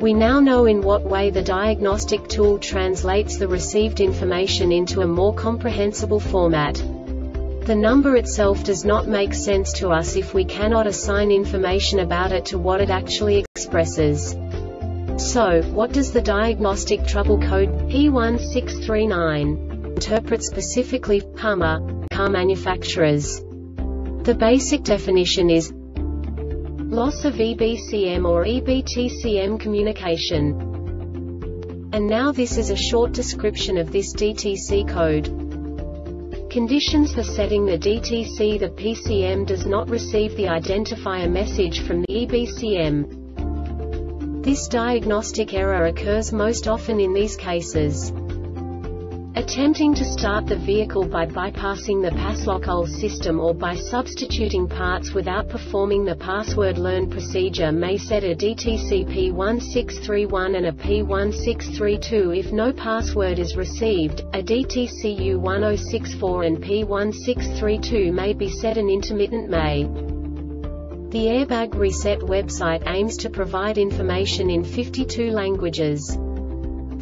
We now know in what way the diagnostic tool translates the received information into a more comprehensible format. The number itself does not make sense to us if we cannot assign information about it to what it actually expresses. So, what does the diagnostic trouble code P1639 interpret specifically Hummer car manufacturers? The basic definition is loss of EBCM or EBTCM communication. And now this is a short description of this DTC code. Conditions for setting the DTC The PCM does not receive the identifier message from the EBCM. This diagnostic error occurs most often in these cases. Attempting to start the vehicle by bypassing the PASLOCAL system or by substituting parts without performing the password learn procedure may set a DTC P1631 and a P1632 if no password is received. A DTC U1064 and P1632 may be set an intermittent may. The Airbag Reset website aims to provide information in 52 languages.